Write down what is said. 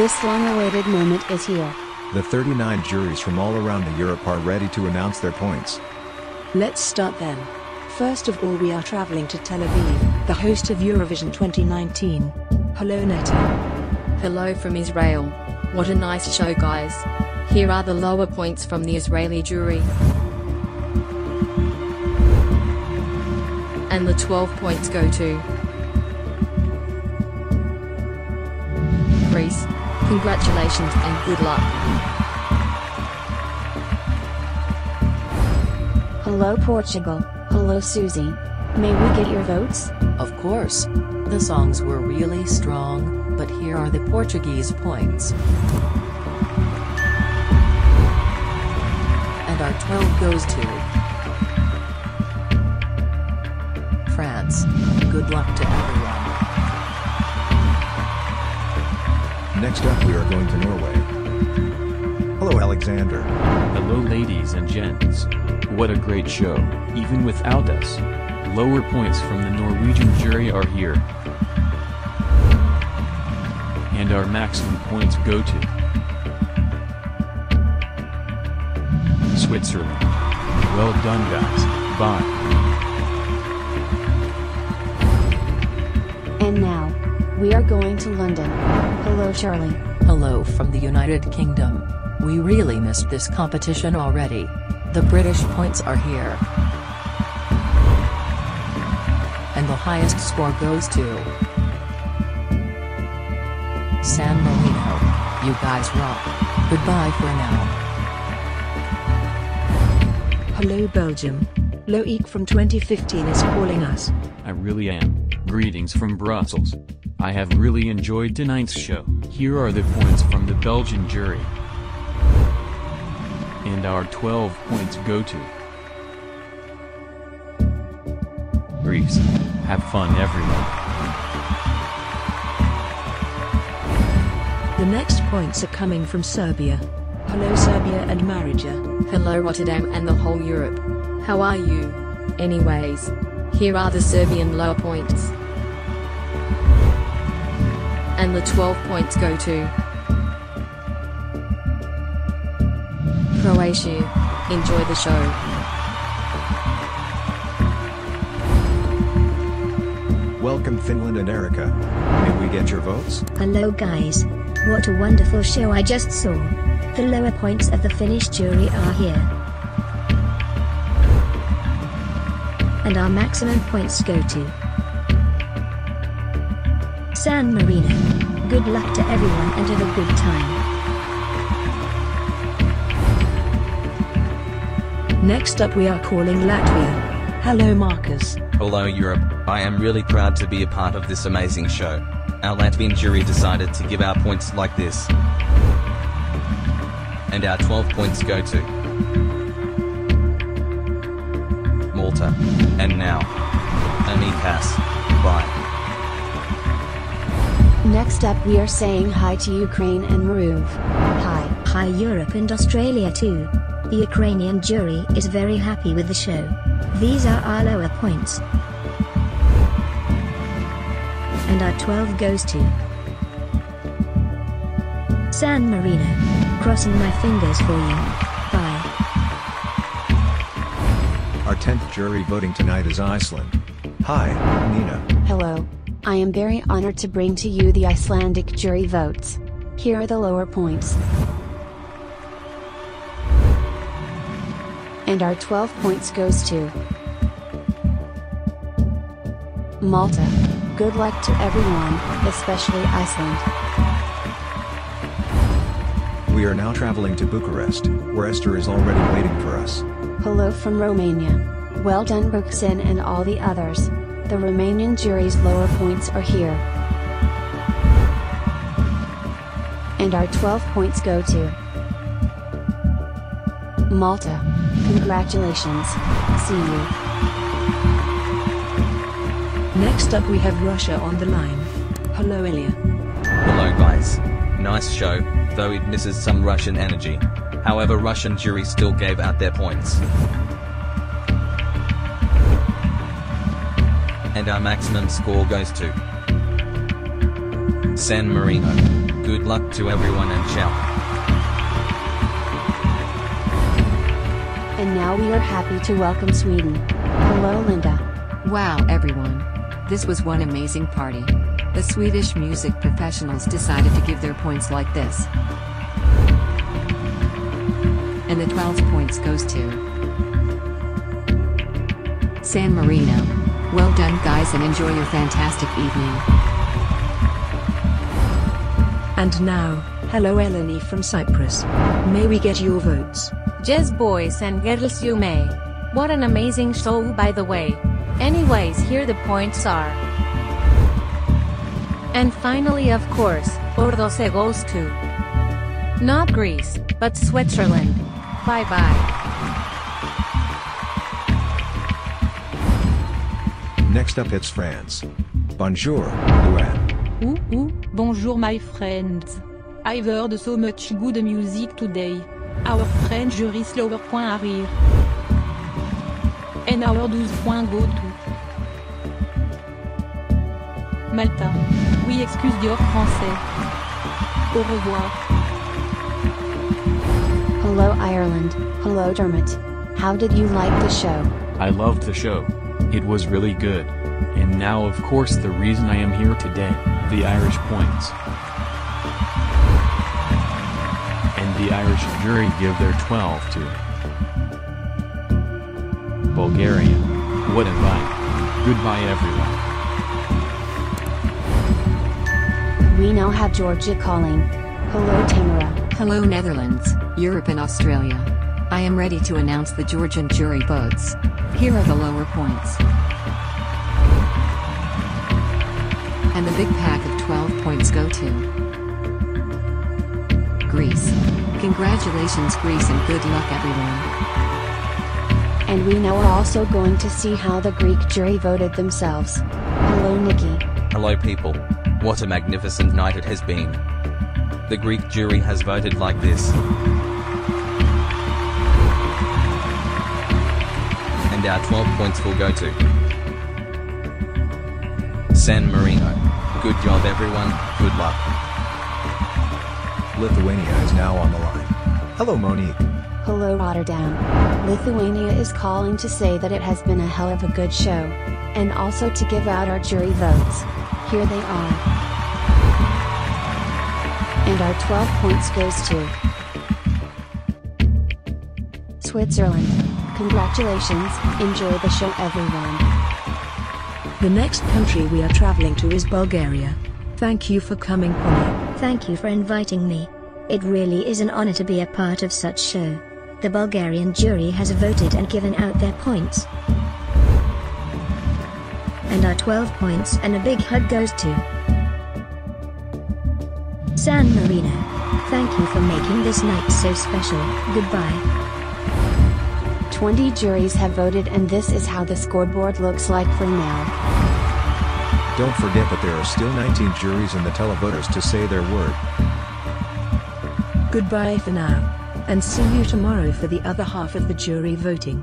This long-awaited moment is here. The 39 juries from all around the Europe are ready to announce their points. Let's start then. First of all we are traveling to Tel Aviv, the host of Eurovision 2019. Hello Netta. Hello from Israel. What a nice show guys. Here are the lower points from the Israeli jury. And the 12 points go to Greece. Congratulations and good luck. Hello Portugal, hello Suzy. May we get your votes? Of course. The songs were really strong, but here are the Portuguese points. And our 12 goes to France. Good luck to Next up we are going to Norway. Hello Alexander. Hello ladies and gents. What a great show, even without us. Lower points from the Norwegian jury are here. And our maximum points go to Switzerland. Well done guys, bye. We are going to London. Hello Charlie. Hello from the United Kingdom. We really missed this competition already. The British points are here. And the highest score goes to San Marino. You guys rock. Goodbye for now. Hello Belgium. Loic from 2015 is calling us. I really am. Greetings from Brussels. I have really enjoyed tonight's show. Here are the points from the Belgian jury. And our 12 points go to Greece. Have fun everyone. The next points are coming from Serbia. Hello Serbia and Marija. Hello Rotterdam and the whole Europe. How are you? Anyways, here are the Serbian lower points. And the 12 points go to Croatia. Enjoy the show. Welcome Finland and Erica. May we get your votes? Hello guys. What a wonderful show I just saw. The lower points of the Finnish jury are here. And our maximum points go to San Marino. Good luck to everyone and have a good time. Next up we are calling Latvia. Hello Marcus. Hello Europe, I am really proud to be a part of this amazing show. Our Latvian jury decided to give our points like this. And our 12 points go to Malta. And now, Amikas. Bye. Next up we are saying hi to Ukraine and Maruv. Hi. Hi Europe and Australia too. The Ukrainian jury is very happy with the show. These are our lower points. And our 12 goes to San Marino. Crossing my fingers for you. Bye. Our 10th jury voting tonight is Iceland. Hi, Nina. Hello. I am very honored to bring to you the Icelandic jury votes. Here are the lower points. And our 12 points goes to Malta. Good luck to everyone, especially Iceland. We are now traveling to Bucharest, where Esther is already waiting for us. Hello from Romania. Well done Buxin and all the others. The Romanian jury's lower points are here. And our 12 points go to Malta. Congratulations. See you. Next up we have Russia on the line. Hello Ilya. Hello guys. Nice show, though it misses some Russian energy. However Russian jury still gave out their points. And our maximum score goes to San Marino. Good luck to everyone and ciao. And now we are happy to welcome Sweden. Hello Linda. Wow everyone. This was one amazing party. The Swedish music professionals decided to give their points like this. And the 12 points goes to San Marino. Well done guys and enjoy your fantastic evening. And now, hello Eleni from Cyprus. May we get your votes? Yes boys and girls you may. What an amazing show by the way. Anyways here the points are. And finally of course, Ordose goes to. Not Greece, but Switzerland. Bye bye. Next up it's France. Bonjour, Luan. Ooh, ooh, bonjour my friends. I've heard so much good music today. Our French jury slower point à rire. And our 12 points go to. Malta. Oui excuse Dior français. Au revoir. Hello Ireland. Hello Dermot. How did you like the show? I loved the show. It was really good. And now of course the reason I am here today, the Irish points. And the Irish jury give their 12 to Bulgaria. What a vibe. Goodbye everyone. We now have Georgia calling. Hello Tamara. Hello Netherlands, Europe and Australia. I am ready to announce the Georgian jury votes. Here are the lower points. And the big pack of 12 points go to Greece. Congratulations Greece and good luck everyone. And we now are also going to see how the Greek jury voted themselves. Hello Nikki. Hello people. What a magnificent night it has been. The Greek jury has voted like this. And our 12 points will go to San Marino. Good job everyone, good luck. Lithuania is now on the line. Hello Monique. Hello Rotterdam. Lithuania is calling to say that it has been a hell of a good show. And also to give out our jury votes. Here they are. And our 12 points goes to Switzerland. Congratulations, enjoy the show everyone. The next country we are traveling to is Bulgaria. Thank you for coming Poli. Thank you for inviting me. It really is an honor to be a part of such show. The Bulgarian jury has voted and given out their points. And our 12 points and a big hug goes to San Marino. Thank you for making this night so special. Goodbye. 20 juries have voted and this is how the scoreboard looks like for now. Don't forget that there are still 19 juries and the televoters to say their word. Goodbye for now. And see you tomorrow for the other half of the jury voting.